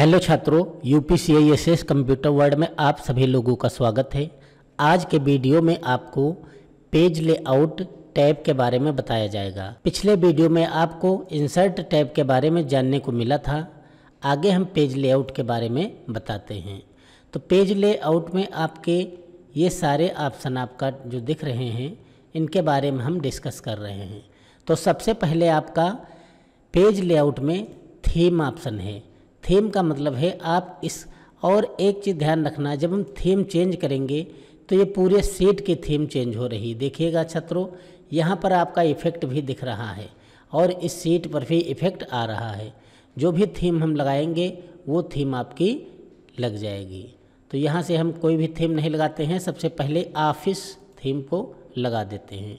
Hello छात्रों S S computer world में आप सभी लोगों का स्वागत है। आज के वीडियो में आपको पेज लेआउट टैब के बारे में बताया जाएगा। पिछले वीडियो में आपको इंसर्ट टैब के बारे में जानने को मिला था। आगे हम पेज लेआउट के बारे में बताते हैं। तो पेज लेआउट में आपके ये सारे ऑप्शन आपका जो दिख रहे हैं, इनके बारे में हम डिस्कस कर रहे हैं। तो सबसे पहले आपका पेज लेआउट में थीम ऑप्शन है। थीम का मतलब है आप इस और एक चीज़ ध्यान रखना, जब हम थीम चेंज करेंगे तो ये पूरे सीट की थीम चेंज हो रही देखिएगा छत्रों, यहाँ पर आपका इफ़ेक्ट भी दिख रहा है और इस सीट पर भी इफ़ेक्ट आ रहा है। जो भी थीम हम लगाएँगे, वो थीम आपकी लग जाएगी। तो यहाँ से हम कोई भी थीम नहीं लगाते हैं, सबसे पहले ऑफ़िस थीम को लगा देते हैं।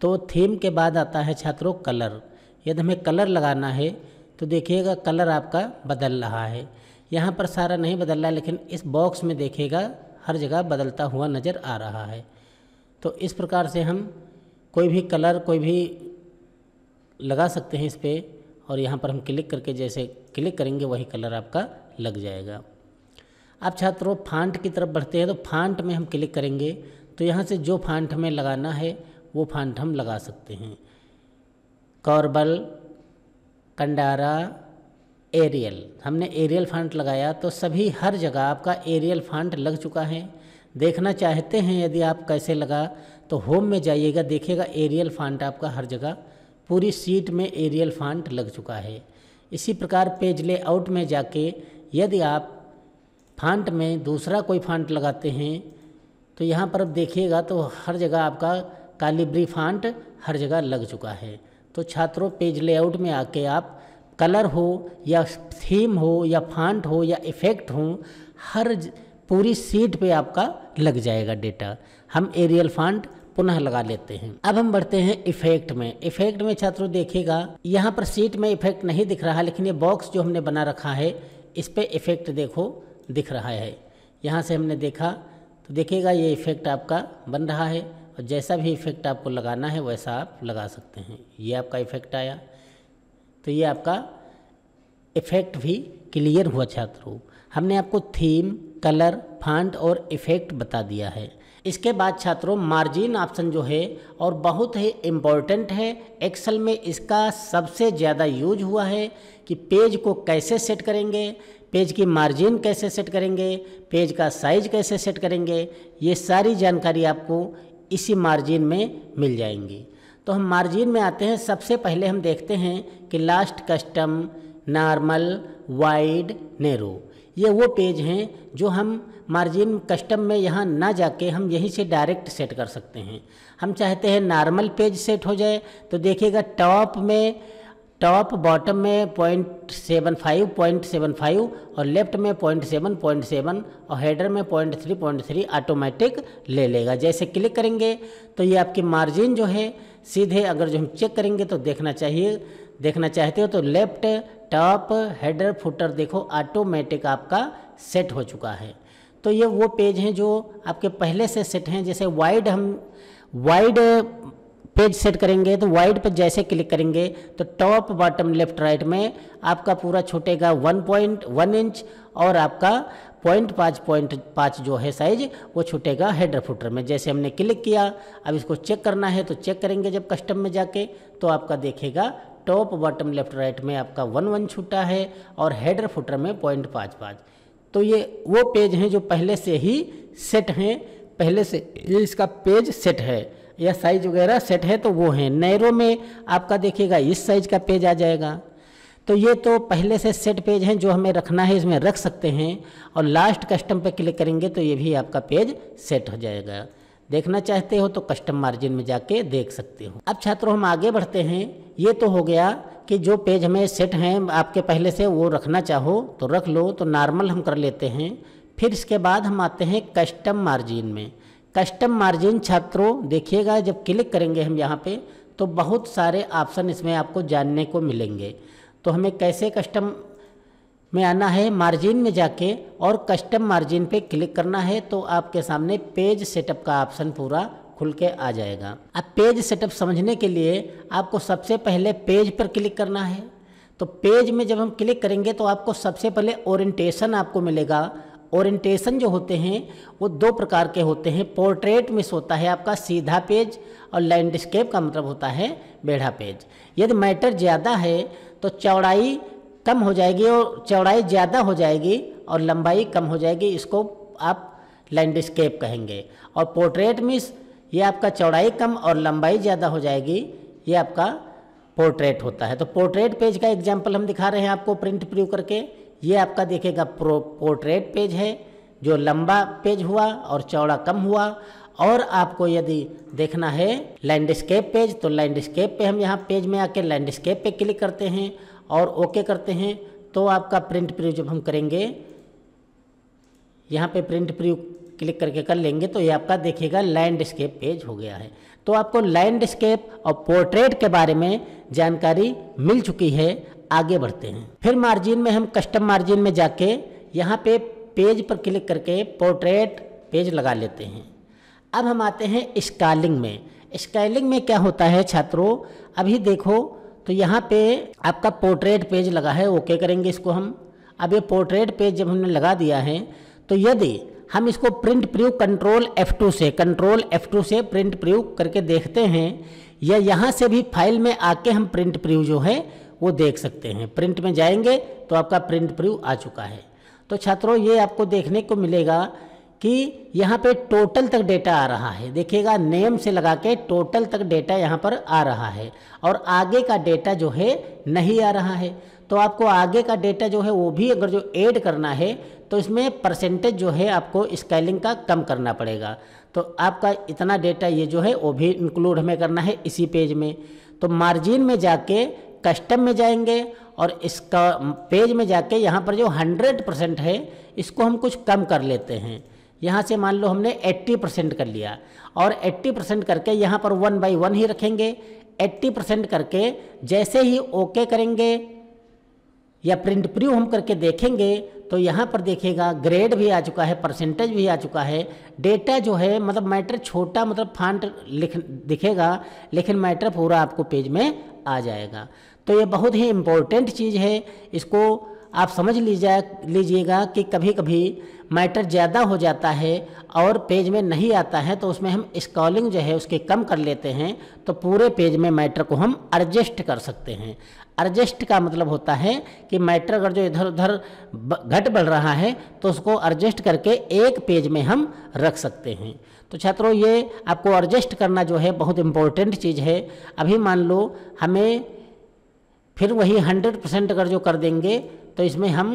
तो थीम के बाद आता है छात्रों, कलर। यदि हमें कलर लगाना है तो देखिएगा कलर आपका बदल रहा है। यहाँ पर सारा नहीं बदल रहा, लेकिन इस बॉक्स में देखिएगा, हर जगह बदलता हुआ नज़र आ रहा है। तो इस प्रकार से हम कोई भी कलर, कोई भी लगा सकते हैं इस पर और यहाँ पर हम क्लिक करके जैसे क्लिक करेंगे, वही कलर आपका लग जाएगा। अब छात्रों फांट की तरफ़ बढ़ते हैं तो फांट में हम क्लिक करेंगे। तो यहाँ से जो फांट हमें लगाना है, वो फांट हम लगा सकते हैं। Corbel Candara Arial. हमने एरियल फांट लगाया तो सभी हर जगह आपका एरियल फांट लग चुका है। देखना चाहते हैं यदि आप कैसे लगा तो होम में जाइएगा, देखिएगा एरियल फांट आपका हर जगह। पूरी सीट में एरियल फांट लग चुका है। इसी प्रकार पेज लेआउट में जाके यदि आप फांट में दूसरा कोई फांट लगाते हैं तो यहाँ पर देखिएगा तो हर जगह आपका कालीब्री फांट हर जगह लग चुका है। तो छात्रों, पेज लेआउट में आके आप कलर हो या थीम हो या फांट हो या इफ़ेक्ट हो, हर पूरी सीट पे आपका लग जाएगा डेटा। हम एरियल फांट पुनः लगा लेते हैं। अब हम बढ़ते हैं इफ़ेक्ट में। इफ़ेक्ट में छात्रों, देखिएगा, यहाँ पर सीट में इफ़ेक्ट नहीं दिख रहा, लेकिन ये बॉक्स जो हमने बना रखा है, इस पर इफ़ेक्ट देखो, दिख रहा है। यहाँ से हमने देखा तो देखिएगा ये इफ़ेक्ट आपका बन रहा है। और जैसा भी इफ़ेक्ट आपको लगाना है, वैसा आप लगा सकते हैं। ये आपका इफ़ेक्ट आया। तो ये आपका इफ़ेक्ट भी क्लियर हुआ छात्रों। हमने आपको थीम कलर फांट और इफ़ेक्ट बता दिया है। इसके बाद छात्रों मार्जिन ऑप्शन जो है और बहुत ही इंपॉर्टेंट है। एक्सेल में इसका सबसे ज़्यादा यूज़ हुआ है कि पेज को कैसे सेट करेंगे पेज की मार्जिन कैसे सेट करेंगे पेज का साइज़ कैसे सेट करेंगे। ये सारी जानकारी आपको इसी मार्जिन में मिल जाएँगी। तो हम मार्जिन में आते हैं। सबसे पहले हम देखते हैं कि last custom normal wide narrow ये वो पेज हैं जो हम मार्जिन कस्टम में यहाँ ना जाके हम यहीं से डायरेक्ट सेट कर सकते हैं। हम चाहते हैं नॉर्मल पेज सेट हो जाए। तो देखिएगा टॉप में टॉप, बॉटम में point seven five, point seven five और लेफ़्ट में पॉइंट सेवन पॉइंट सेवन और हेडर में point three point three automatic ले लेगा। जैसे क्लिक करेंगे तो ये आपकी मार्जिन जो है, सीधे अगर जो हम चेक करेंगे तो देखना चाहिए। देखना चाहते हो तो लेफ़्ट, टॉप, हेडर, फुटर देखो ऑटोमेटिक आपका सेट हो चुका है। तो ये वो पेज हैं जो आपके पहले से सेट हैं, जैसे वाइड हम वाइड पेज सेट करेंगे तो वाइड पर जैसे क्लिक करेंगे तो टॉप बॉटम लेफ़्ट राइट में आपका पूरा छूटेगा वन पॉइंट, वन इंच, और आपका पॉइंट पाँच पॉइंट पाँच जो है साइज़, वो छूटेगा हेडर फुटर में। जैसे हमने क्लिक किया, अब इसको चेक करना है तो चेक करेंगे जब कस्टम में जाके तो आपका देखेगा टॉप बॉटम लेफ़्ट राइट में आपका वन वन छूटा है, और हेडर फुटर में पॉइंट पाँच पाँच। तो ये वो पेज हैं जो पहले से ही सेट हैं, पहले से इसका पेज सेट है। या साइज़ वगैरह सेट है तो वो है। नैरो में आपका देखिएगा, इस साइज़ का पेज आ जाएगा। तो ये तो पहले से सेट पेज हैं, जो हमें रखना है, इसमें रख सकते हैं। और लास्ट कस्टम पे क्लिक करेंगे तो ये भी आपका पेज सेट हो जाएगा। देखना चाहते हो तो कस्टम मार्जिन में जाके देख सकते हो। अब छात्रों, हम आगे बढ़ते हैं। ये तो हो गया कि जो पेज हमें सेट हैं, आपके पहले से वो रखना चाहो तो रख लो। तो नॉर्मल हम कर लेते हैं। फिर इसके बाद हम आते हैं कस्टम मार्जिन में। कस्टम मार्जिन छात्रों, देखिएगा, जब क्लिक करेंगे हम यहाँ पे तो बहुत सारे ऑप्शन इसमें आपको जानने को मिलेंगे। तो हमें कैसे कस्टम में आना है, मार्जिन में जाके और कस्टम मार्जिन पे क्लिक करना है तो आपके सामने पेज सेटअप का ऑप्शन पूरा खुल के आ जाएगा। अब पेज सेटअप समझने के लिए आपको सबसे पहले पेज पर क्लिक करना है। तो पेज में जब हम क्लिक करेंगे तो आपको सबसे पहले ओरिएंटेशन आपको मिलेगा ओरिएंटेशन जो होते हैं, वो दो प्रकार के होते हैं। पोर्ट्रेट मिस होता है आपका सीधा पेज और लैंडस्केप का मतलब होता है बेढ़ा पेज। यदि मैटर ज़्यादा है तो चौड़ाई कम हो जाएगी और चौड़ाई ज़्यादा हो जाएगी और लंबाई कम हो जाएगी, इसको आप लैंडस्केप कहेंगे। और पोर्ट्रेट मिस, ये आपका चौड़ाई कम और लंबाई ज़्यादा हो जाएगी, ये आपका पोर्ट्रेट होता है। तो पोर्ट्रेट पेज का एग्ज़ाम्पल हम दिखा रहे हैं आपको प्रिंट प्रू करके। ये आपका देखेगा प्रो, पोर्ट्रेट पेज है, जो लंबा पेज हुआ और चौड़ा कम हुआ। और आपको यदि देखना है लैंडस्केप पेज तो लैंडस्केप पे हम यहाँ पेज में आके लैंडस्केप पे क्लिक करते हैं और ओके करते हैं। तो आपका प्रिंट प्रू जब हम करेंगे, यहाँ पे प्रिंट प्रू क्लिक करके कर लेंगे तो ये आपका देखिएगा लैंडस्केप पेज हो गया है। तो आपको लैंडस्केप और पोर्ट्रेट के बारे में जानकारी मिल चुकी है। आगे बढ़ते हैं। फिर मार्जिन में हम कस्टम मार्जिन में जाके यहाँ पे पेज पर क्लिक करके पोर्ट्रेट पेज लगा लेते हैं। अब हम आते हैं स्कालिंग में। स्कालिंग में क्या होता है छात्रों? अभी देखो तो यहाँ पे आपका पोर्ट्रेट पेज लगा है, ओके करेंगे इसको हम। अब ये पोर्ट्रेट पेज जब हमने लगा दिया है तो यदि हम इसको प्रिंट प्रू कंट्रोल F2 से, कंट्रोल F2 से प्रिंट प्रू करके देखते हैं, या यहाँ से भी फ़ाइल में आके हम प्रिंट प्रू जो है वो देख सकते हैं। प्रिंट में जाएँगे तो आपका प्रिंट प्रू आ चुका है। तो छात्रों, ये आपको देखने को मिलेगा कि यहाँ पे टोटल तक डेटा आ रहा है। देखिएगा, नेम से लगा के टोटल तक डेटा यहाँ पर आ रहा है और आगे का डेटा जो है, नहीं आ रहा है। तो आपको आगे का डेटा जो है, वो भी अगर जो ऐड करना है तो इसमें परसेंटेज जो है, आपको स्केलिंग का कम करना पड़ेगा। तो आपका इतना डेटा ये जो है, वो भी इंक्लूड हमें करना है इसी पेज में। तो मार्जिन में जाके कस्टम में जाएँगे और इसका पेज में जाके यहाँ पर जो हंड्रेड परसेंट है, इसको हम कुछ कम कर लेते हैं। यहाँ से मान लो हमने 80 परसेंट कर लिया और 80 परसेंट करके यहाँ पर वन बाई वन ही रखेंगे। 80 परसेंट करके जैसे ही ओके करेंगे या प्रिंट प्रू हम करके देखेंगे तो यहाँ पर देखेगा ग्रेड भी आ चुका है परसेंटेज भी आ चुका है। डेटा जो है मतलब मैटर छोटा मतलब फांट लिख, दिखेगा, लेकिन मैटर पूरा आपको पेज में आ जाएगा। तो ये बहुत ही इम्पोर्टेंट चीज़ है। इसको आप समझ लीजिए, लीजिएगा कि कभी कभी मैटर ज़्यादा हो जाता है और पेज में नहीं आता है तो उसमें हम स्कॉलिंग जो है, उसके कम कर लेते हैं तो पूरे पेज में मैटर को हम एडजस्ट कर सकते हैं। एडजस्ट का मतलब होता है कि मैटर अगर जो इधर उधर घट बढ़ रहा है तो उसको अर्जेस्ट करके एक पेज में हम रख सकते हैं। तो छात्रों, ये आपको अर्जेस्ट करना जो है बहुत इम्पोर्टेंट चीज़ है। अभी मान लो, हमें फिर वही हंड्रेड परसेंट अगर जो कर देंगे तो इसमें हम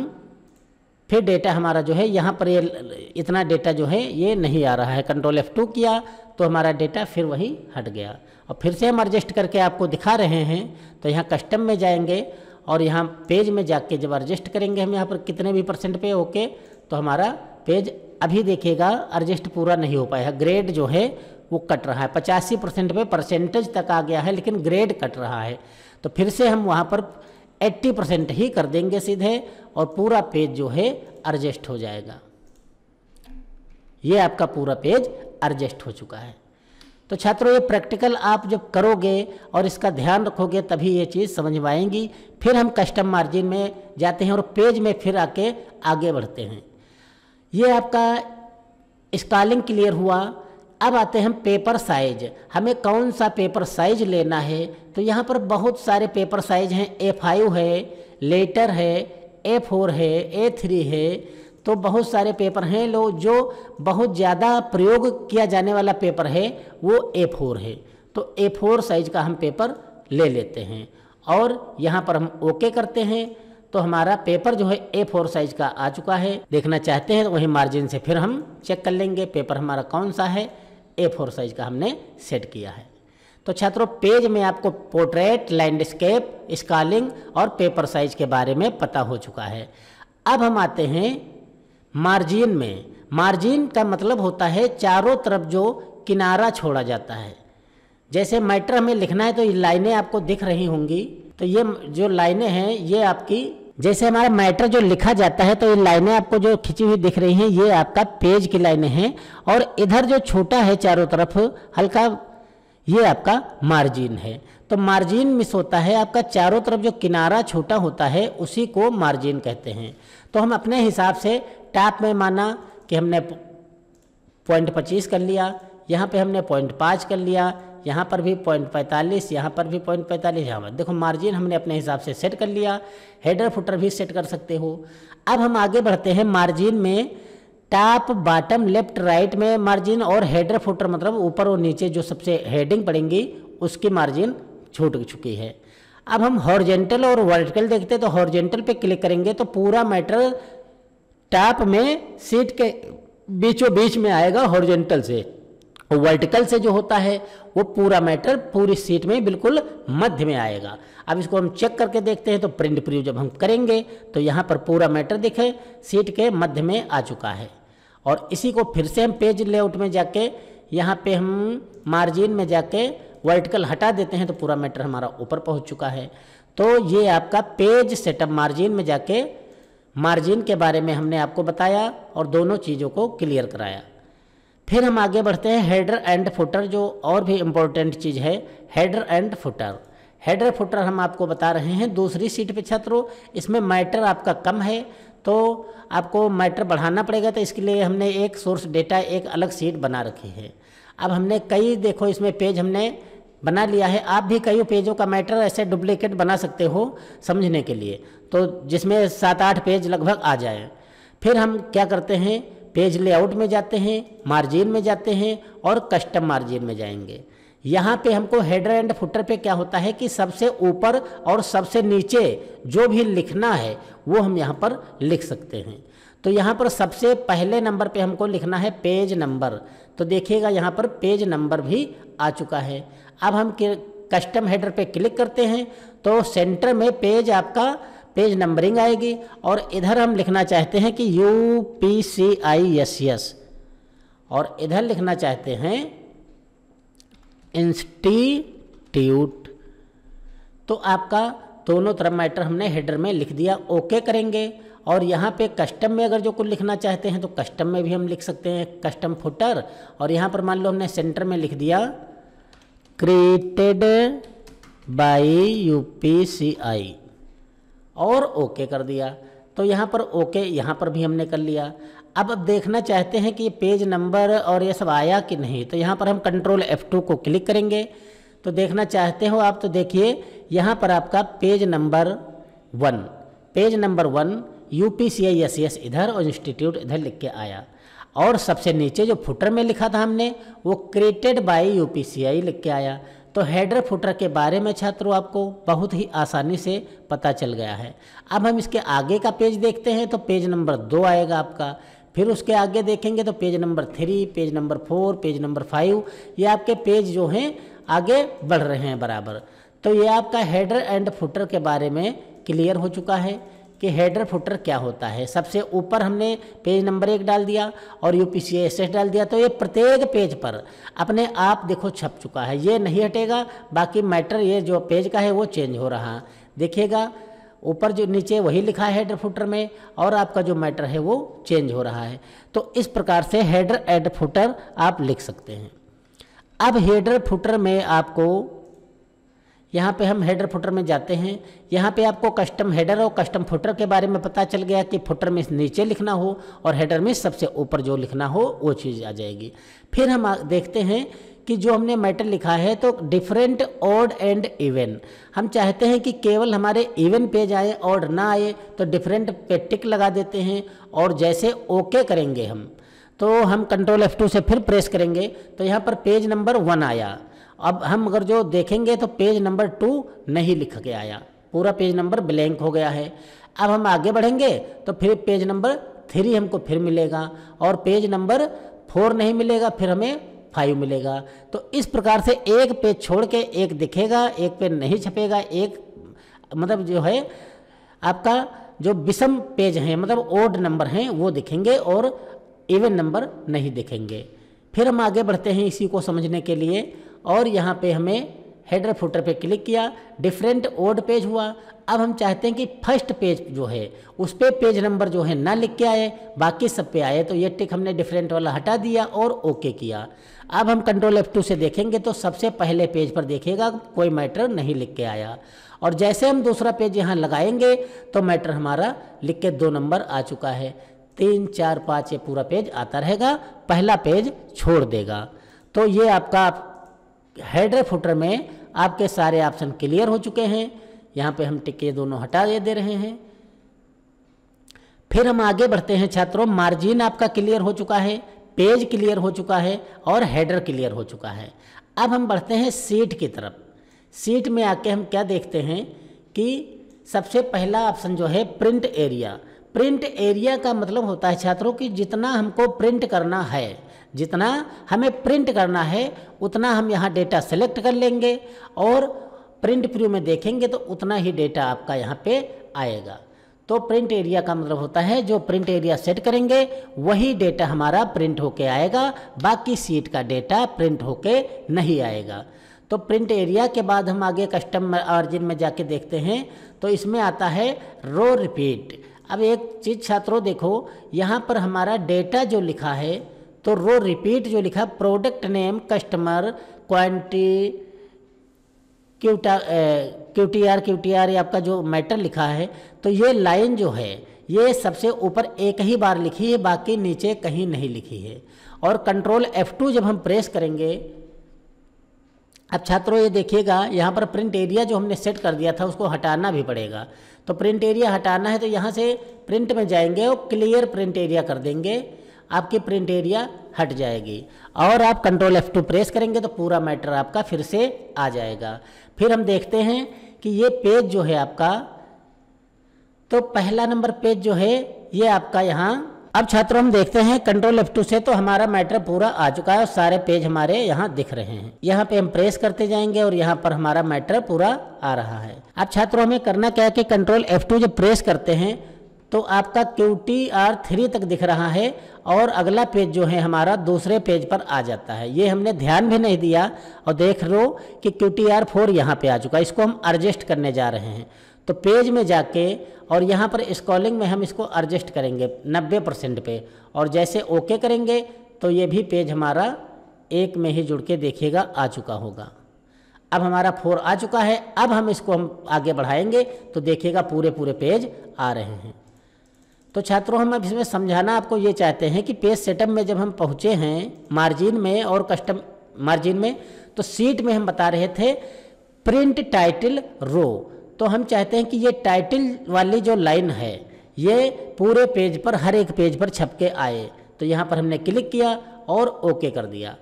फिर डेटा हमारा जो है, यहाँ पर ये इतना डेटा जो है, ये नहीं आ रहा है। कंट्रोल F2 किया तो हमारा डेटा फिर वही हट गया। और फिर से हम एडजस्ट करके आपको दिखा रहे हैं तो यहाँ कस्टम में जाएँगे और यहाँ पेज में जाके जब एडजस्ट करेंगे हम यहाँ पर कितने भी परसेंट पे ओके तो हमारा पेज अभी देखिएगा एडजस्ट पूरा नहीं हो पाया। ग्रेड जो है, वो कट रहा है। पचासी परसेंट पे परसेंटेज तक आ गया है, लेकिन ग्रेड कट रहा है। तो फिर से हम वहाँ पर 80 परसेंट ही कर देंगे सीधे और पूरा पेज जो है एडजस्ट हो जाएगा। ये आपका पूरा पेज एडजस्ट हो चुका है। तो छात्रों, ये प्रैक्टिकल आप जब करोगे और इसका ध्यान रखोगे, तभी ये चीज़ समझ में आएँगी। फिर हम कस्टम मार्जिन में जाते हैं और पेज में फिर आके आगे बढ़ते हैं। ये आपका स्कॉलिंग क्लियर हुआ। अब आते हैं हम पेपर साइज़। हमें कौन सा पेपर साइज़ लेना है? तो यहाँ पर बहुत सारे पेपर साइज़ हैं। ए फाइव है लेटर है ए फोर है ए थ्री है। तो बहुत सारे पेपर हैं लो, जो बहुत ज़्यादा प्रयोग किया जाने वाला पेपर है, वो ए फोर है। तो ए फोर साइज़ का हम पेपर ले लेते हैं। और यहाँ पर हम ओके करते हैं। तो हमारा पेपर जो है ए फोर साइज़ का आ चुका है। देखना चाहते हैं तो वही मार्जिन से फिर हम चेक कर लेंगे। पेपर हमारा कौन सा है? ए फोर साइज़ का हमने सेट किया है। तो छात्रों, पेज में आपको पोर्ट्रेट, लैंडस्केप, स्कॉलिंग और पेपर साइज़ के बारे में पता हो चुका है। अब हम आते हैं मार्जिन में। मार्जिन का मतलब होता है चारों तरफ़ जो किनारा छोड़ा जाता है। जैसे मैटर हमें लिखना है तो ये लाइनें आपको दिख रही होंगी। तो ये जो लाइनें हैं, ये आपकी, जैसे हमारा मैटर जो लिखा जाता है तो ये लाइनें आपको जो खिंची हुई दिख रही हैं, ये आपका पेज की लाइनें हैं। और इधर जो छोटा है चारों तरफ़, हल्का ये आपका मार्जिन है। तो मार्जिन मिस होता है, आपका चारों तरफ़ जो किनारा छोटा होता है, उसी को मार्जिन कहते हैं। तो हम अपने हिसाब से टैप में माना कि हमने पॉइंट पच्चीस कर लिया, यहाँ पे हमने पॉइंट पाँच कर लिया, यहाँ पर भी पॉइंट पैंतालीस, यहाँ पर भी पॉइंट पैंतालीस, यहाँ पर। देखो, मार्जिन हमने अपने हिसाब से सेट कर लिया, हेडर फुटर भी सेट कर सकते हो। अब हम आगे बढ़ते हैं मार्जिन में टॉप, बॉटम, लेफ़्ट, राइट में मार्जिन और हेडर फुटर मतलब ऊपर और नीचे जो सबसे हेडिंग पड़ेंगी, उसकी मार्जिन छूट चुकी है। अब हम हॉर्जेंटल और वर्टिकल देखते हैं तो हॉर्जेंटल पे क्लिक करेंगे तो पूरा मैटर टॉप में सीट के बीचों बीच में आएगा हॉर्जेंटल से। वर्टिकल से जो होता है, वो पूरा मैटर पूरी सीट में बिल्कुल मध्य में आएगा। अब इसको हम चेक करके देखते हैं तो प्रिंट प्रिव्यू जब हम करेंगे तो यहाँ पर पूरा मैटर दिखे, सीट के मध्य में आ चुका है। और इसी को फिर से हम पेज लेआउट में जाके, यहाँ पे हम मार्जिन में जाके वर्टिकल हटा देते हैं तो पूरा मैटर हमारा ऊपर पहुँच चुका है। तो ये आपका पेज सेटअप मार्जिन में जाके, मार्जिन के बारे में हमने आपको बताया और दोनों चीज़ों को क्लियर कराया। फिर हम आगे बढ़ते हैं, हेडर एंड फुटर, जो और भी इम्पोर्टेंट चीज़ है, header and footer. Header footer हम आपको बता रहे हैं, दूसरी सीट पे छात्रों, इसमें मैटर आपका कम है तो आपको मैटर बढ़ाना पड़ेगा तो इसके लिए हमने एक सोर्स डेटा एक अलग सीट बना रखी है। अब हमने कई, देखो इसमें पेज हमने बना लिया है। आप भी कई पेजों का मैटर ऐसे डुप्लीकेट बना सकते हो समझने के लिए। तो जिसमें सात आठ पेज लगभग आ जाए। फिर हम क्या करते हैं? पेज लेआउट में जाते हैं मार्जिन में जाते हैं और कस्टम मार्जिन में जाएँगे। यहाँ पे हमको हेडर एंड फुटर पे क्या होता है कि सबसे ऊपर और सबसे नीचे जो भी लिखना है, वो हम यहाँ पर लिख सकते हैं। तो यहाँ पर सबसे पहले नंबर पे हमको लिखना है पेज नंबर। तो देखिएगा यहाँ पर पेज नंबर भी आ चुका है। अब हम कस्टम हेडर पे क्लिक करते हैं तो सेंटर में पेज आपका, पेज नंबरिंग आएगी और इधर हम लिखना चाहते हैं कि U P C I S S और इधर लिखना चाहते हैं इंस्टीट्यूट तो आपका दोनों तरफ़ मैटर हमने हेडर में लिख दिया, ओके करेंगे। और यहाँ पे कस्टम में अगर जो कुछ लिखना चाहते हैं तो कस्टम में भी हम लिख सकते हैं, कस्टम फुटर। और यहाँ पर मान लो हमने सेंटर में लिख दिया, क्रिएटेड सी आई और ओके कर दिया। तो यहाँ पर ओके, यहाँ पर भी हमने कर लिया। अब अब देखना चाहते हैं कि ये पेज नंबर और ये सब आया कि नहीं तो यहाँ पर हम कंट्रोल F2 को क्लिक करेंगे। तो देखना चाहते हो आप तो देखिए, यहाँ पर आपका page number one. Page number one U P C I इधर और इंस्टीट्यूट इधर लिख के आया। और सबसे नीचे जो फुटर में लिखा था हमने, वो created by U P C I लिख के आया। तो हेडर फुटर के बारे में छात्रों, आपको बहुत ही आसानी से पता चल गया है। अब हम इसके आगे का पेज देखते हैं तो पेज नंबर दो आएगा आपका। फिर उसके आगे देखेंगे तो page number three, page number four, page number five, ये आपके पेज जो हैं, आगे बढ़ रहे हैं बराबर। तो ये आपका हेडर एंड फुटर के बारे में क्लियर हो चुका है कि हेडर फुटर क्या होता है। सबसे ऊपर हमने पेज नंबर एक डाल दिया और यू पी डाल दिया। तो ये प्रत्येक पेज पर अपने आप देखो छप चुका है। ये नहीं हटेगा, बाकी मैटर ये जो पेज का है वो चेंज हो रहा। देखिएगा ऊपर जो नीचे वही लिखा है हेडर फुटर में, और आपका जो मैटर है वो चेंज हो रहा है। तो इस प्रकार से हेडर एड फुटर आप लिख सकते हैं। अब हेडर फुटर में आपको, यहाँ पे हम हेडर फुटर में जाते हैं। यहाँ पे आपको कस्टम हेडर और कस्टम फुटर के बारे में पता चल गया कि फुटर में नीचे लिखना हो और हेडर में सबसे ऊपर जो लिखना हो, वो चीज़ आ जाएगी। फिर हम देखते हैं कि जो हमने मैटर लिखा है तो डिफरेंट ऑड एंड इवन हम चाहते हैं कि केवल हमारे इवन पेज आए ऑड ना आए तो डिफरेंट पे टिक लगा देते हैं और जैसे ओके okay करेंगे हम। तो हम कंट्रोल F2 से फिर प्रेस करेंगे तो यहाँ पर पेज नंबर वन आया। अब हम अगर जो देखेंगे तो पेज नंबर टू नहीं लिख के आया। पूरा पेज नंबर ब्लैंक हो गया है। अब हम आगे बढ़ेंगे तो फिर पेज नंबर थ्री हमको फिर मिलेगा और पेज नंबर फोर नहीं मिलेगा, फिर हमें फाइव मिलेगा। तो इस प्रकार से एक पेज छोड़ के एक दिखेगा, एक पे नहीं छपेगा, एक मतलब जो है, आपका जो विषम पेज हैं मतलब ओड नंबर हैं, वो दिखेंगे और इवन नंबर नहीं दिखेंगे। फिर हम आगे बढ़ते हैं इसी को समझने के लिए और यहाँ पे हमें हेडर फुटर पे क्लिक किया, डिफरेंट ओड पेज हुआ। अब हम चाहते हैं कि फ़र्स्ट पेज जो है, उस पर पे पेज नंबर जो है ना लिख के आए, बाकी सब पे आए तो ये टिक हमने डिफरेंट वाला हटा दिया और ओके किया। अब हम कंट्रोल एफ़ टू से देखेंगे तो सबसे पहले पेज पर देखेगा कोई मैटर नहीं लिख के आया। और जैसे हम दूसरा पेज यहाँ लगाएँगे तो मैटर हमारा लिख के दो नंबर आ चुका है। तीन, चार, पाँच, ये पूरा पेज आता रहेगा, पहला पेज छोड़ देगा। तो ये आपका हेडर फुटर में आपके सारे ऑप्शन क्लियर हो चुके हैं। यहाँ पे हम टिके दोनों हटा दे दे रहे हैं। फिर हम आगे बढ़ते हैं छात्रों, मार्जिन आपका क्लियर हो चुका है, पेज क्लियर हो चुका है और हेडर क्लियर हो चुका है। अब हम बढ़ते हैं सीट की तरफ़। सीट में आके हम क्या देखते हैं कि सबसे पहला ऑप्शन जो है प्रिंट एरिया। प्रिंट एरिया का मतलब होता है छात्रों कि जितना हमको प्रिंट करना है जितना हमें प्रिंट करना है, उतना हम यहाँ डेटा सेलेक्ट कर लेंगे और प्रिंट प्रू में देखेंगे तो उतना ही डेटा आपका यहाँ पे आएगा। तो प्रिंट एरिया का मतलब होता है, जो प्रिंट एरिया सेट करेंगे, वही डेटा हमारा प्रिंट होके आएगा, बाकी सीट का डेटा प्रिंट होके नहीं आएगा। तो प्रिंट एरिया के बाद हम आगे कस्टम ऑर्जिन में जाके देखते हैं तो इसमें आता है रो रिपीट अब एक चीज़ छात्रों देखो, यहाँ पर हमारा डेटा जो लिखा है तो रो रिपीट जो लिखा product name customer quantity Quetta Q T R Q T R ये आपका जो मैटर लिखा है तो ये लाइन जो है, ये सबसे ऊपर एक ही बार लिखी है, बाकी नीचे कहीं नहीं लिखी है। और कंट्रोल F2 जब हम प्रेस करेंगे, अब छात्रों ये देखिएगा, यहाँ पर प्रिंट एरिया जो हमने सेट कर दिया था, उसको हटाना भी पड़ेगा। तो प्रिंट एरिया हटाना है तो यहाँ से प्रिंट में जाएँगे और क्लियर प्रिंट एरिया कर देंगे। आपकी प्रिंट एरिया हट जाएगी। और आप कंट्रोल F2 प्रेस करेंगे तो पूरा मैटर आपका फिर से आ जाएगा। फिर हम देखते हैं कि ये पेज जो है आपका तो पहला नंबर पेज जो है, ये आपका यहाँ। अब छात्रों, हम देखते हैं कंट्रोल F2 से तो हमारा मैटर पूरा आ चुका है और सारे पेज हमारे यहाँ दिख रहे हैं। यहाँ पे हम प्रेस करते जाएँगे और यहाँ पर हमारा मैटर पूरा आ रहा है। अब छात्रों, हमें करना क्या है कि कंट्रोल F2 जब प्रेस करते हैं तो आपका क्यू टी आर थ्री तक दिख रहा है और अगला पेज जो है हमारा दूसरे पेज पर आ जाता है। ये हमने ध्यान भी नहीं दिया और देख लो कि क्यू टी आर फोर यहाँ पर आ चुका है। इसको हम एडजस्ट करने जा रहे हैं। तो पेज में जाके और यहाँ पर स्कॉलिंग में हम इसको एडजस्ट करेंगे 90 परसेंट पे। और जैसे ओके करेंगे तो ये भी पेज हमारा एक में ही जुड़ के देखिएगा, आ चुका होगा। अब हमारा फोर आ चुका है। अब हम इसको हम आगे बढ़ाएँगे तो देखिएगा पूरे पूरे पेज आ रहे हैं। तो छात्रों, हम अब इसमें समझाना आपको ये चाहते हैं कि पेज सेटअप में जब हम पहुँचे हैं, मार्जिन में और कस्टम, मार्जिन में तो सीट में हम बता रहे थे, प्रिंट टाइटल रो। तो हम चाहते हैं कि ये टाइटल वाली जो लाइन है, ये पूरे पेज पर, हर एक पेज पर छप के आए। तो यहाँ पर हमने क्लिक किया और ओके कर दिया।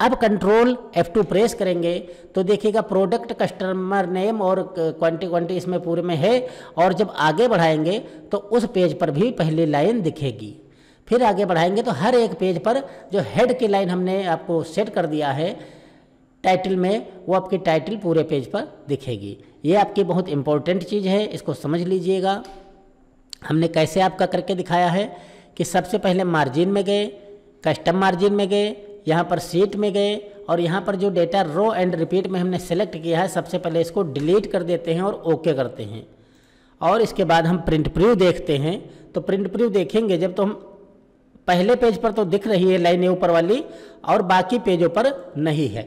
अब कंट्रोल F2 प्रेस करेंगे तो देखिएगा प्रोडक्ट कस्टमर नेम और क्वांटी क्वांटी इसमें पूरे में है, और जब आगे बढ़ाएँगे तो उस पेज पर भी पहली लाइन दिखेगी। फिर आगे बढ़ाएँगे तो हर एक पेज पर जो हेड की लाइन हमने आपको सेट कर दिया है टाइटल में, वो आपकी टाइटल पूरे पेज पर दिखेगी। ये आपकी बहुत इंपॉर्टेंट चीज़ है, इसको समझ लीजिएगा। हमने कैसे आपका करके दिखाया है कि सबसे पहले मार्जिन में गए कस्टम मार्जिन में गए यहाँ पर सीट में गए और यहाँ पर जो डेटा रो एंड रिपीट में हमने सेलेक्ट किया है, सबसे पहले इसको डिलीट कर देते हैं और ओके करते हैं। और इसके बाद हम प्रिंट प्रीव्यू देखते हैं। तो प्रिंट प्रीव्यू देखेंगे, जब तो हम पहले पेज पर तो दिख रही है लाइन ऊपर वाली और बाकी पेजों पर नहीं है।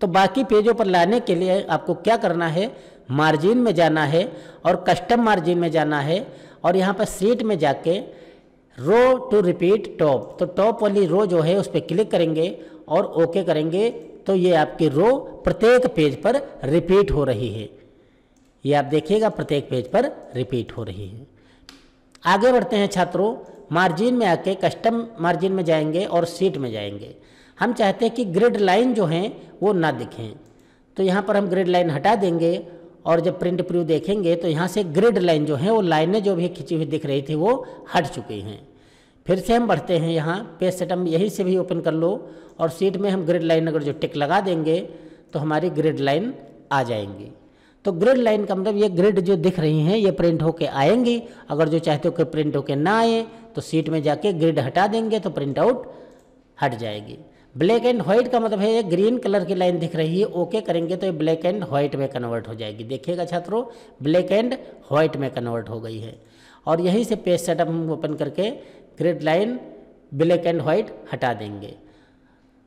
तो बाकी पेजों पर लाने के लिए आपको क्या करना है? मार्जिन में जाना है और कस्टम मार्जिन में जाना है और यहाँ पर सीट में जाके रो टू रिपीट टॉप। तो टॉप वाली रो जो है, उस पर क्लिक करेंगे और ओके करेंगे तो ये आपकी रो प्रत्येक पेज पर रिपीट हो रही है। ये आप देखिएगा, प्रत्येक पेज पर रिपीट हो रही है। आगे बढ़ते हैं छात्रों। मार्जिन में आके कस्टम मार्जिन में जाएँगे और सीट में जाएँगे। हम चाहते हैं कि ग्रिड लाइन जो हैं, वो ना दिखें। तो यहाँ पर हम ग्रिड लाइन हटा देंगे और जब प्रिंट प्रू देखेंगे तो यहाँ से ग्रिड लाइन जो है, वो लाइनें जो भी खिंची हुई दिख रही थी, वो हट चुकी हैं। फिर से हम बढ़ते हैं यहाँ पेज सेटअप यहीं से भी ओपन कर लो और सीट में हम ग्रिड लाइन अगर जो टिक लगा देंगे तो हमारी ग्रिड लाइन आ जाएँगी। तो ग्रिड लाइन का मतलब ये ग्रिड जो दिख रही हैं, ये प्रिंट होके आएँगी। अगर जो चाहते हो कि प्रिंट होके ना आए तो सीट में जाके ग्रिड हटा देंगे तो प्रिंट आउट हट जाएगी। ब्लैक एंड व्हाइट का मतलब है ये ग्रीन कलर की लाइन दिख रही है, ओके करेंगे तो ये ब्लैक एंड व्हाइट में कन्वर्ट हो जाएगी। देखिएगा छात्रों, ब्लैक एंड व्हाइट में कन्वर्ट हो गई है। और यहीं से पेज सेटअप हम ओपन करके grid line black and white हटा देंगे।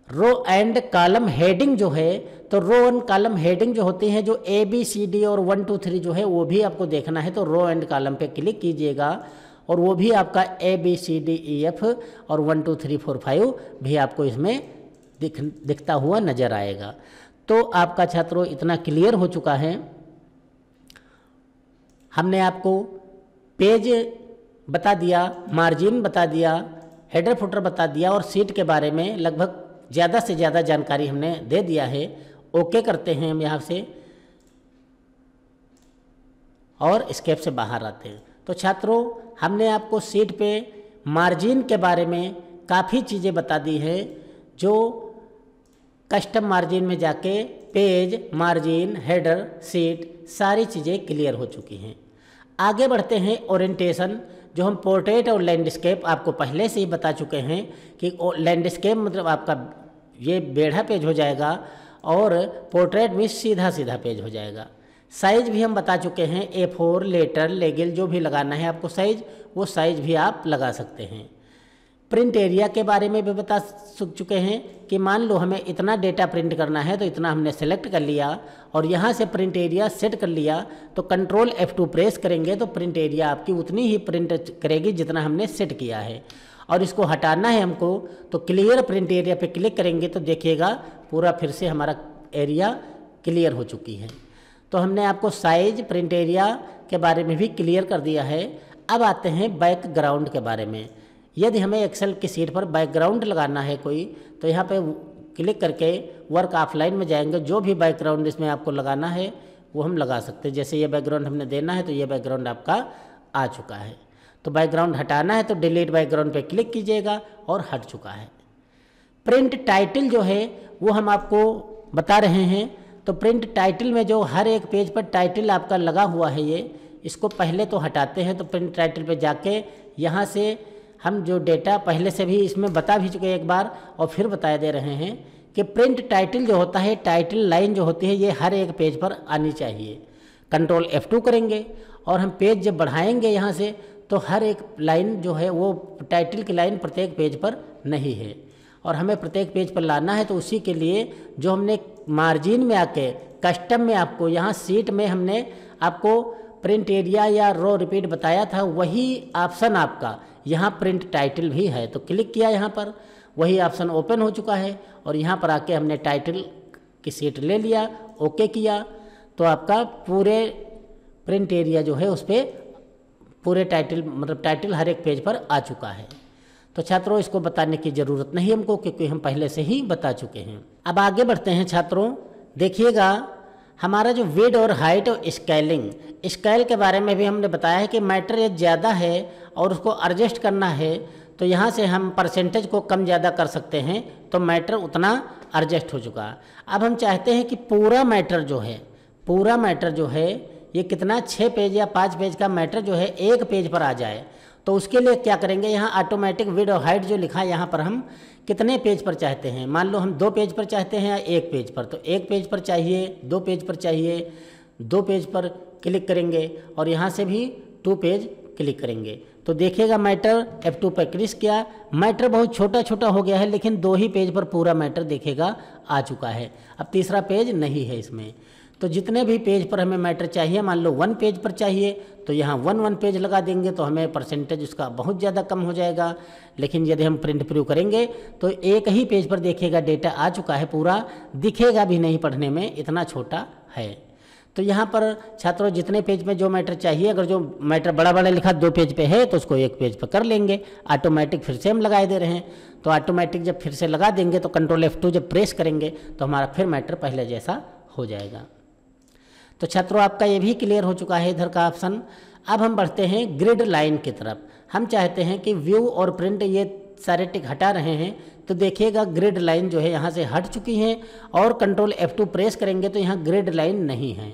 रो एंड कॉलम हेडिंग जो है तो रो एंड कॉलम हेडिंग जो होती हैं, जो ए, बी, सी, डी और वन, टू, थ्री जो है, वो भी आपको देखना है तो रो एंड कॉलम पे क्लिक कीजिएगा। और वो भी आपका A, B, C, D, E, F और one, two, three, four, five भी आपको इसमें दिख, दिखता हुआ नज़र आएगा। तो आपका छात्रों, इतना क्लियर हो चुका है। हमने आपको पेज बता दिया, मार्जिन बता दिया, हेडर फुटर बता दिया और सीट के बारे में लगभग ज़्यादा से ज़्यादा जानकारी हमने दे दिया है। ओके करते हैं हम यहाँ से और स्केप से बाहर आते हैं। तो छात्रों, हमने आपको सीट पे मार्जिन के बारे में काफ़ी चीज़ें बता दी है, जो कस्टम मार्जिन में जाके पेज, मार्जिन, हेडर, सीट, सारी चीज़ें क्लियर हो चुकी हैं। आगे बढ़ते हैं ओरिएंटेशन, जो हम पोर्ट्रेट और लैंडस्केप आपको पहले से ही बता चुके हैं कि लैंडस्केप मतलब आपका ये बेढ़ा पेज हो जाएगा और पोर्ट्रेट में सीधा सीधा पेज हो जाएगा। साइज़ भी हम बता चुके हैं, ए फोर, लेटर, लेगिल, जो भी लगाना है आपको साइज़, वो साइज़ भी आप लगा सकते हैं। प्रिंट एरिया के बारे में भी बता चुके हैं कि मान लो हमें इतना डेटा प्रिंट करना है तो इतना हमने सेलेक्ट कर लिया और यहाँ से प्रिंट एरिया सेट कर लिया तो कंट्रोल F2 प्रेस करेंगे तो प्रिंट एरिया आपकी उतनी ही प्रिंट करेगी जितना हमने सेट किया है। और इसको हटाना है हमको तो क्लियर प्रिंट एरिया पे क्लिक करेंगे तो देखिएगा पूरा फिर से हमारा एरिया क्लियर हो चुकी है। तो हमने आपको साइज़ प्रिंट एरिया के बारे में भी क्लियर कर दिया है। अब आते हैं बैकग्राउंड के बारे में। यदि हमें एक्सेल की सीट पर बैकग्राउंड लगाना है कोई तो यहाँ पे क्लिक करके वर्क ऑफलाइन में जाएँगे। जो भी बैकग्राउंड इसमें आपको लगाना है, वो हम लगा सकते हैं। जैसे ये बैकग्राउंड हमने देना है तो ये बैकग्राउंड आपका आ चुका है। तो बैकग्राउंड हटाना है तो डिलीट बैकग्राउंड पे क्लिक कीजिएगा और हट चुका है। प्रिंट टाइटल जो है, वो हम आपको बता रहे हैं। तो प्रिंट टाइटल में जो हर एक पेज पर टाइटल आपका लगा हुआ है ये, इसको पहले तो हटाते हैं। तो प्रिंट टाइटल पे जाके यहाँ से हम जो डेटा पहले से भी इसमें बता भी चुके एक बार और फिर बताए दे रहे हैं कि प्रिंट टाइटल जो होता है टाइटल लाइन जो होती है, ये हर एक पेज पर आनी चाहिए। कंट्रोल F2 करेंगे और हम पेज जब बढ़ाएँगे यहाँ से तो हर एक लाइन जो है, वो टाइटल की लाइन प्रत्येक पेज पर नहीं है। और हमें प्रत्येक पेज पर लाना है तो उसी के लिए जो हमने मार्जिन में आके कस्टम में आपको यहाँ सीट में हमने आपको प्रिंट एरिया या रो रिपीट बताया था, वही ऑप्शन आपका। यहाँ प्रिंट टाइटल भी है तो क्लिक किया यहाँ पर। वही ऑप्शन ओपन हो चुका है और यहाँ पर आके हमने टाइटल की सीट ले लिया ओके किया। तो आपका पूरे प्रिंट एरिया जो है उस पर पूरे टाइटल मतलब टाइटल हर एक पेज पर आ चुका है। तो छात्रों, इसको बताने की ज़रूरत नहीं हमको, क्योंकि हम पहले से ही बता चुके हैं। अब आगे बढ़ते हैं छात्रों। देखिएगा हमारा जो वेड और हाइट और स्केलिंग स्केल के बारे में भी हमने बताया है कि मैटर यदि ज़्यादा है और उसको एडजस्ट करना है तो यहाँ से हम परसेंटेज को कम ज़्यादा कर सकते हैं तो मैटर उतना एडजस्ट हो चुका। अब हम चाहते हैं कि पूरा मैटर जो है, पूरा मैटर जो है, ये कितना छः पेज या पाँच पेज का मैटर जो है, एक पेज पर आ जाए। तो उसके लिए क्या करेंगे, यहाँ ऑटोमेटिक विड और हाइट जो लिखा है यहाँ पर हम कितने पेज पर चाहते हैं? मान लो हम दो पेज पर चाहते हैं या एक पेज पर तो एक पेज पर चाहिए, दो पेज पर चाहिए, दो पेज पर क्लिक करेंगे और यहाँ से भी टू पेज क्लिक करेंगे। तो देखिएगा, मैटर F2 पर क्लिक किया। मैटर बहुत छोटा छोटा हो गया है, लेकिन दो ही पेज पर पूरा मैटर देखेगा आ चुका है। अब तीसरा पेज नहीं है इसमें। तो जितने भी पेज पर हमें मैटर चाहिए, मान लो वन पेज पर चाहिए तो यहाँ वन वन पेज लगा देंगे तो हमें परसेंटेज उसका बहुत ज़्यादा कम हो जाएगा। लेकिन यदि हम प्रिंट प्रू करेंगे तो एक ही पेज पर देखिएगा, डेटा आ चुका है पूरा, दिखेगा भी नहीं पढ़ने में, इतना छोटा है। तो यहाँ पर छात्रों, जितने पेज में जो मैटर चाहिए, अगर जो मैटर बड़ा बड़ा लिखा दो पेज पे है तो उसको एक पेज पर कर लेंगे। ऑटोमेटिक फिर से हम लगाए दे रहे हैं। तो ऑटोमेटिक जब फिर से लगा देंगे तो कंट्रोल एफ़ टू जब प्रेस करेंगे तो हमारा फिर मैटर पहले जैसा हो जाएगा। तो छात्रों, आपका ये भी क्लियर हो चुका है इधर का ऑप्शन अब हम बढ़ते हैं ग्रिड लाइन की तरफ़। हम चाहते हैं कि व्यू और प्रिंट ये सारे टिक हटा रहे हैं। तो देखिएगा ग्रिड लाइन जो है यहाँ से हट चुकी है और कंट्रोल F2 प्रेस करेंगे तो यहाँ ग्रिड लाइन नहीं है।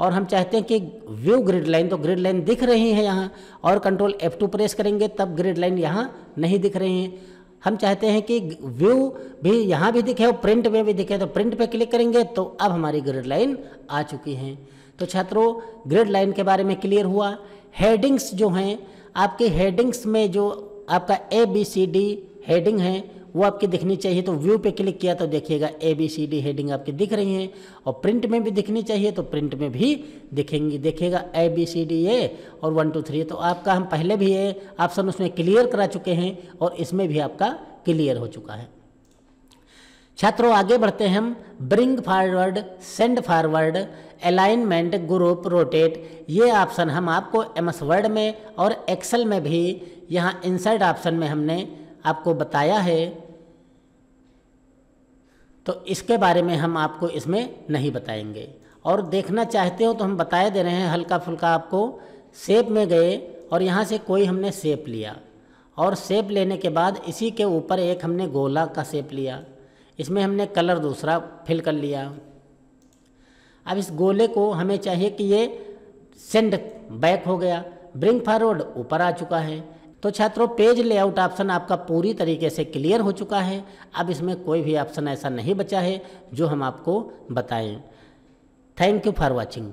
और हम चाहते हैं कि व्यू ग्रिड लाइन तो ग्रिड लाइन दिख रही है यहाँ और कंट्रोल F2 प्रेस करेंगे, तब ग्रिड लाइन यहाँ नहीं दिख रही हैं। हम चाहते हैं कि व्यू भी यहाँ भी दिखे और प्रिंट में भी दिखे तो प्रिंट पे क्लिक करेंगे तो अब हमारी ग्रेड लाइन आ चुकी हैं। तो छात्रों ग्रेड लाइन के बारे में क्लियर हुआ। हेडिंग्स जो हैं, आपके हेडिंग्स में जो आपका A B C D heading है, वो आपकी दिखनी चाहिए तो व्यू पे क्लिक किया तो देखिएगा A B C D heading आपकी दिख रही हैं, और प्रिंट में भी दिखनी चाहिए तो प्रिंट में भी दिखेंगी। देखिएगा A B C D A और वन टू थ्री तो आपका हम पहले भी ये ऑप्शन उसमें क्लियर करा चुके हैं, और इसमें भी आपका क्लियर हो चुका है। छात्रों, आगे बढ़ते हैं हम। Bring forward send forward alignment group rotate ये ऑप्शन हम आपको एम एस वर्ड में और एक्सेल में भी यहाँ इंसर्ट ऑप्शन में हमने आपको बताया है तो इसके बारे में हम आपको इसमें नहीं बताएँगे। और देखना चाहते हो तो हम बताए दे रहे हैं, हल्का फुल्का आपको सेप में गए और यहाँ से कोई हमने सेप लिया। और सेप लेने के बाद इसी के ऊपर एक हमने गोला का सेप लिया। इसमें हमने कलर दूसरा फिल कर लिया। अब इस गोले को हमें चाहिए कि ये सेंड बैक हो गया। ब्रिंग फॉरवर्ड ऊपर आ चुका है। तो छात्रों, पेज लेआउट ऑप्शन आपका पूरी तरीके से क्लियर हो चुका है। अब इसमें कोई भी ऑप्शन ऐसा नहीं बचा है, जो हम आपको बताएँ। Thank you for watching.